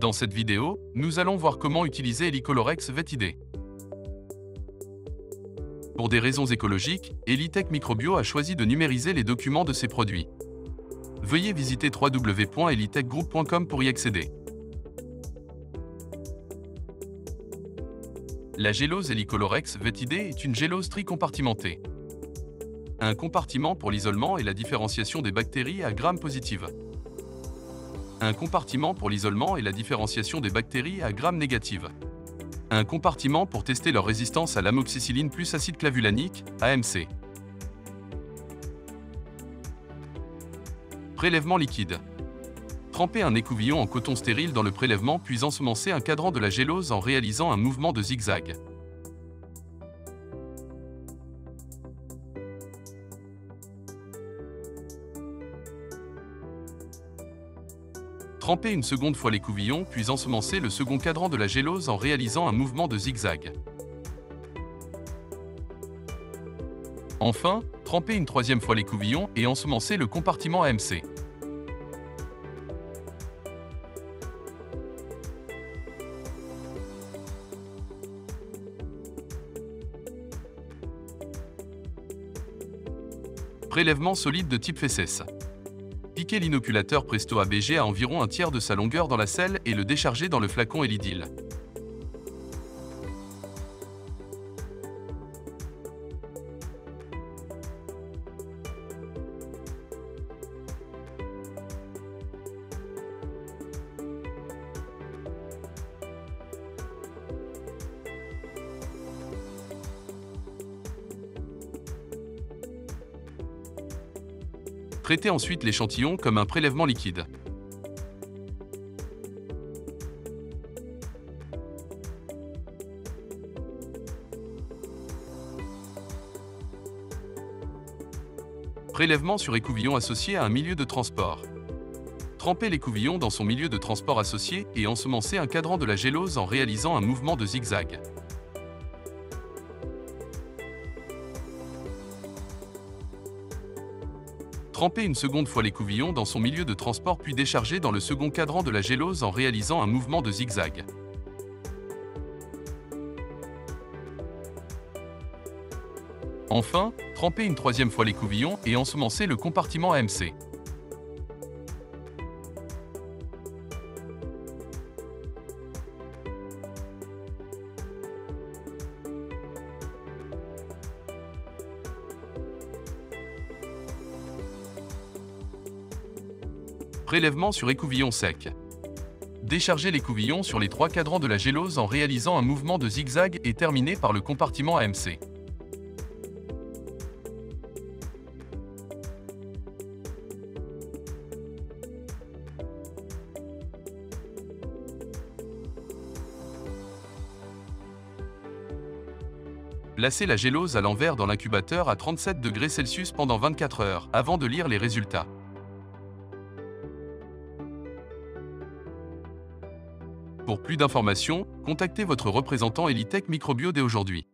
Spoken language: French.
Dans cette vidéo, nous allons voir comment utiliser Helicolorex VetID. Pour des raisons écologiques, Elitech Microbio a choisi de numériser les documents de ses produits. Veuillez visiter www.elitechgroup.com pour y accéder. La gélose Helicolorex VetID est une gélose tricompartimentée. Un compartiment pour l'isolement et la différenciation des bactéries à Gram positive. Un compartiment pour l'isolement et la différenciation des bactéries à Gram négative. Un compartiment pour tester leur résistance à l'amoxicilline plus acide clavulanique, AMC. Prélèvement liquide. Trempez un écouvillon en coton stérile dans le prélèvement puis ensemencer un cadran de la gélose en réalisant un mouvement de zigzag. Trempez une seconde fois l'écouvillon puis ensemencer le second cadran de la gélose en réalisant un mouvement de zigzag. Enfin, trempez une troisième fois l'écouvillon et ensemencer le compartiment AMC. Prélèvement solide de type fesses. Piquez l'inoculateur Presto ABG à environ un tiers de sa longueur dans la selle et le décharger dans le flacon Elidil. Traitez ensuite l'échantillon comme un prélèvement liquide. Prélèvement sur écouvillon associé à un milieu de transport. Trempez l'écouvillon dans son milieu de transport associé et ensemencez un cadran de la gélose en réalisant un mouvement de zigzag. Trempez une seconde fois l'écouvillon dans son milieu de transport puis déchargez dans le second cadran de la gélose en réalisant un mouvement de zigzag. Enfin, trempez une troisième fois l'écouvillon et ensemencez le compartiment AMC. Prélèvement sur écouvillon sec. Déchargez l'écouvillon sur les trois cadrans de la gélose en réalisant un mouvement de zigzag et terminez par le compartiment AMC. Placez la gélose à l'envers dans l'incubateur à 37 degrés Celsius pendant 24 heures avant de lire les résultats. Pour plus d'informations, contactez votre représentant Elitech Microbio dès aujourd'hui.